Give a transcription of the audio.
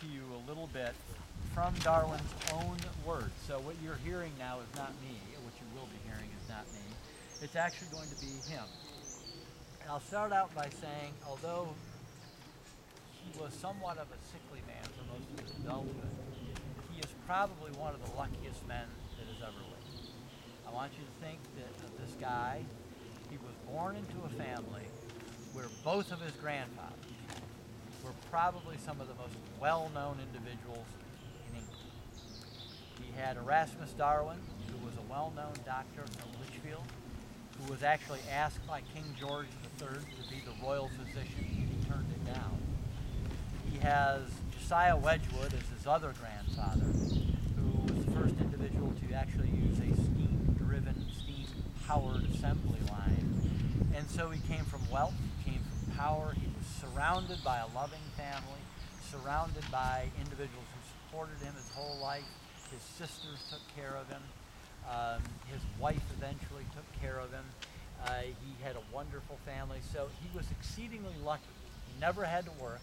to you a little bit from Darwin's own words. So what you're hearing now is not me. What you will be hearing is not me. It's actually going to be him. And I'll start out by saying, although he was somewhat of a sickly man for most of his adulthood, he is probably one of the luckiest men that has ever lived. I want you to think that of this guy. He was born into a family where both of his grandfathers were probably some of the most well-known individuals in England. He had Erasmus Darwin, who was a well-known doctor from Lichfield, who was actually asked by King George III to be the royal physician, and he turned it down. He has Josiah Wedgwood as his other grandfather, who was the first individual to actually use a steam-driven, steam-powered assembly line. And so he came from wealth, he came from power, he was surrounded by a loving family, surrounded by individuals who supported him his whole life. His sisters took care of him. Um, his wife eventually took care of him. Uh, he had a wonderful family, so he was exceedingly lucky. He never had to work